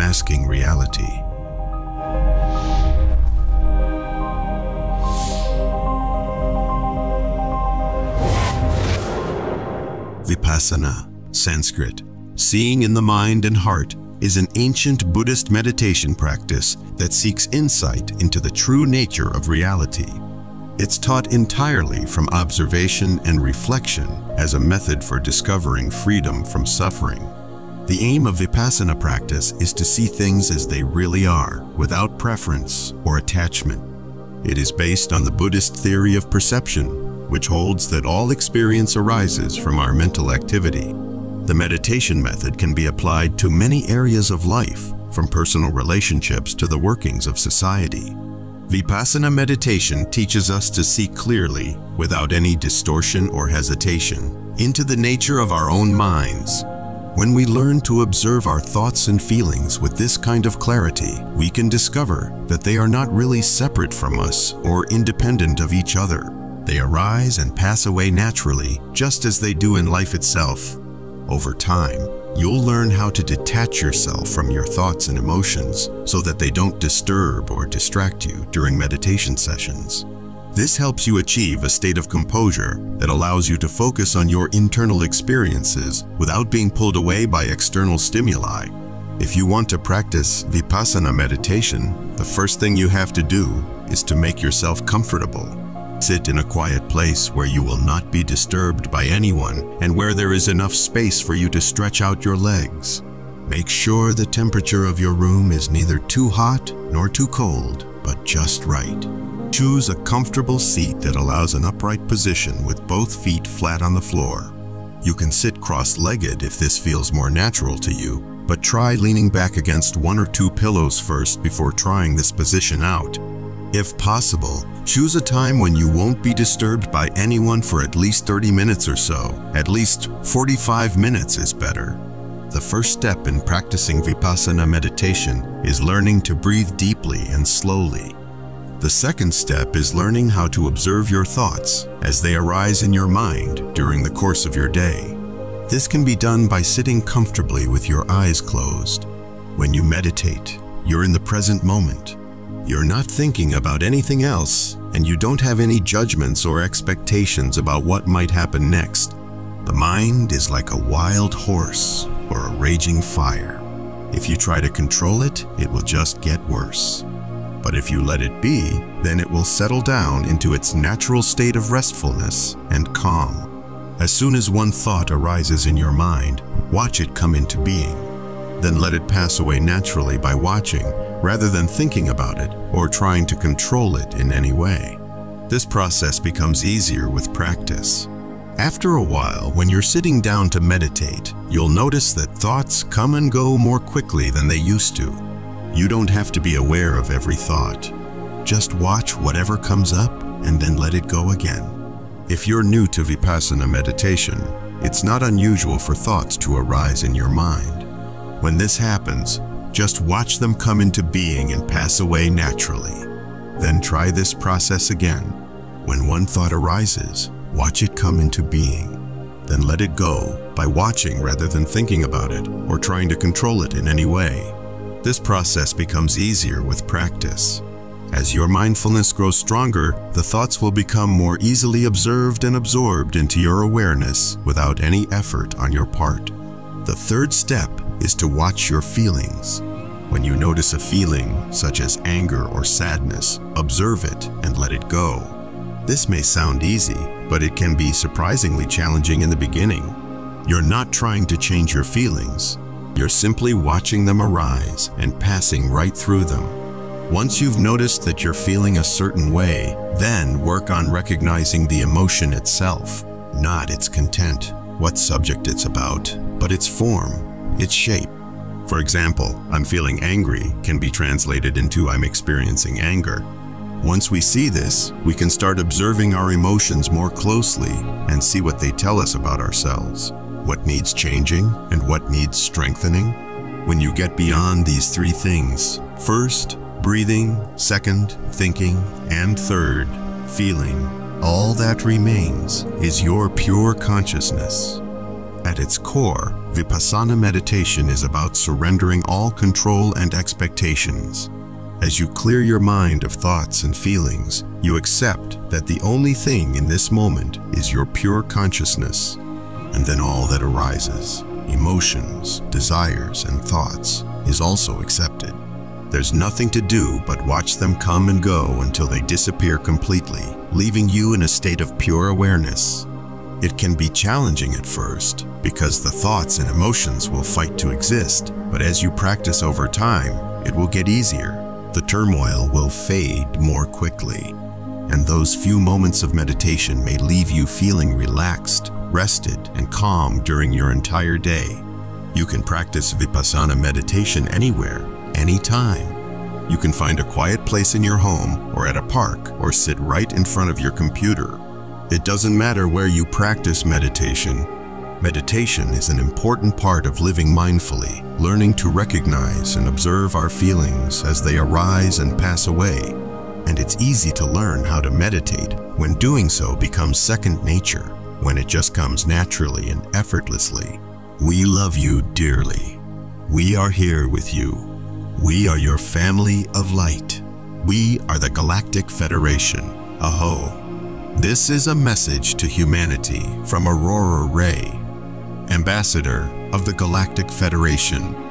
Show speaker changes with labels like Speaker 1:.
Speaker 1: unmasking reality. Vipassana, Sanskrit, seeing in the mind and heart, is an ancient Buddhist meditation practice that seeks insight into the true nature of reality. It's taught entirely from observation and reflection as a method for discovering freedom from suffering. The aim of Vipassana practice is to see things as they really are, without preference or attachment. It is based on the Buddhist theory of perception, which holds that all experience arises from our mental activity. The meditation method can be applied to many areas of life, from personal relationships to the workings of society. Vipassana meditation teaches us to see clearly, without any distortion or hesitation, into the nature of our own minds. When we learn to observe our thoughts and feelings with this kind of clarity, we can discover that they are not really separate from us or independent of each other. They arise and pass away naturally, just as they do in life itself. Over time, you'll learn how to detach yourself from your thoughts and emotions so that they don't disturb or distract you during meditation sessions. This helps you achieve a state of composure that allows you to focus on your internal experiences without being pulled away by external stimuli. If you want to practice Vipassana meditation, the first thing you have to do is to make yourself comfortable. Sit in a quiet place where you will not be disturbed by anyone and where there is enough space for you to stretch out your legs. Make sure the temperature of your room is neither too hot nor too cold, but just right. Choose a comfortable seat that allows an upright position with both feet flat on the floor. You can sit cross-legged if this feels more natural to you, but try leaning back against one or two pillows first before trying this position out. If possible, choose a time when you won't be disturbed by anyone for at least 30 minutes or so. At least 45 minutes is better. The first step in practicing Vipassana meditation is learning to breathe deeply and slowly. The second step is learning how to observe your thoughts as they arise in your mind during the course of your day. This can be done by sitting comfortably with your eyes closed. When you meditate, you're in the present moment you're not thinking about anything else, and you don't have any judgments or expectations about what might happen next. The mind is like a wild horse or a raging fire. If you try to control it, it will just get worse. But if you let it be, then it will settle down into its natural state of restfulness and calm. As soon as one thought arises in your mind, watch it come into being. Then let it pass away naturally by watching rather than thinking about it or trying to control it in any way. This process becomes easier with practice. After a while, when you're sitting down to meditate, you'll notice that thoughts come and go more quickly than they used to. You don't have to be aware of every thought. Just watch whatever comes up and then let it go again. If you're new to Vipassana meditation, it's not unusual for thoughts to arise in your mind. When this happens, just watch them come into being and pass away naturally. Then try this process again. When one thought arises, watch it come into being. Then let it go by watching rather than thinking about it or trying to control it in any way. This process becomes easier with practice. As your mindfulness grows stronger, the thoughts will become more easily observed and absorbed into your awareness without any effort on your part. The third step is to watch your feelings. When you notice a feeling, such as anger or sadness, observe it and let it go. This may sound easy, but it can be surprisingly challenging in the beginning. You're not trying to change your feelings. You're simply watching them arise and passing right through them. Once you've noticed that you're feeling a certain way, then work on recognizing the emotion itself, not its content, what subject it's about, but its form, its shape. For example, I'm feeling angry can be translated into I'm experiencing anger. Once we see this, we can start observing our emotions more closely and see what they tell us about ourselves, what needs changing and what needs strengthening. When you get beyond these three things, first, breathing, second, thinking, and third, feeling, all that remains is your pure consciousness At its core, Vipassana meditation is about surrendering all control and expectations. As you clear your mind of thoughts and feelings, you accept that the only thing in this moment is your pure consciousness, and then all that arises, emotions, desires, and thoughts, is also accepted. There's nothing to do but watch them come and go until they disappear completely, leaving you in a state of pure awareness. It can be challenging at first because the thoughts and emotions will fight to exist, but as you practice over time, it will get easier. The turmoil will fade more quickly, and those few moments of meditation may leave you feeling relaxed, rested, and calm during your entire day. You can practice Vipassana meditation anywhere, anytime. You can find a quiet place in your home or at a park or sit right in front of your computer. It doesn't matter where you practice meditation. Meditation is an important part of living mindfully, learning to recognize and observe our feelings as they arise and pass away. And it's easy to learn how to meditate when doing so becomes second nature, when it just comes naturally and effortlessly. We love you dearly. We are here with you. We are your family of light. We are the Galactic Federation. Aho. This is a message to humanity from Aurora Ray, Ambassador of the Galactic Federation